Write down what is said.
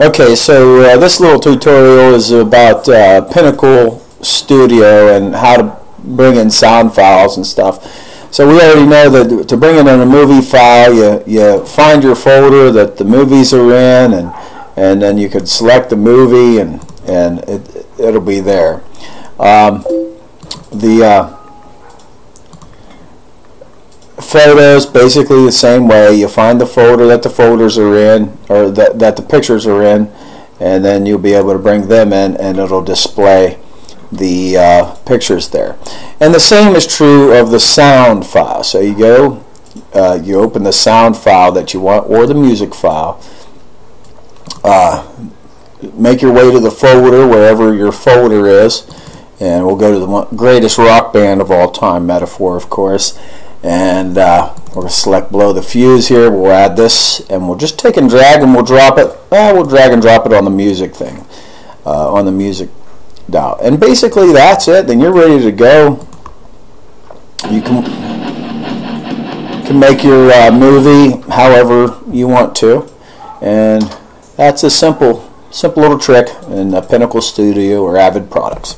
Okay, so uh, this little tutorial is about uh, Pinnacle Studio and how to bring in sound files and stuff. So we already know that to bring in a movie file, you, you find your folder that the movies are in, and and then you could select the movie, and and it, it'll be there. Um, the uh, photos basically the same way. You find the folder that the folders are in or that, that the pictures are in and then you'll be able to bring them in and it'll display the uh, pictures there. And the same is true of the sound file. So you go uh, you open the sound file that you want or the music file. Uh, make your way to the folder wherever your folder is and we'll go to the greatest rock band of all time metaphor of course and uh, we're going to select below the fuse here. We'll add this and we'll just take and drag and we'll drop it. Eh, we'll drag and drop it on the music thing uh, on the music dial. And basically that's it. Then you're ready to go. You can can make your uh, movie however you want to. And that's a simple simple little trick in Pinnacle Studio or Avid Products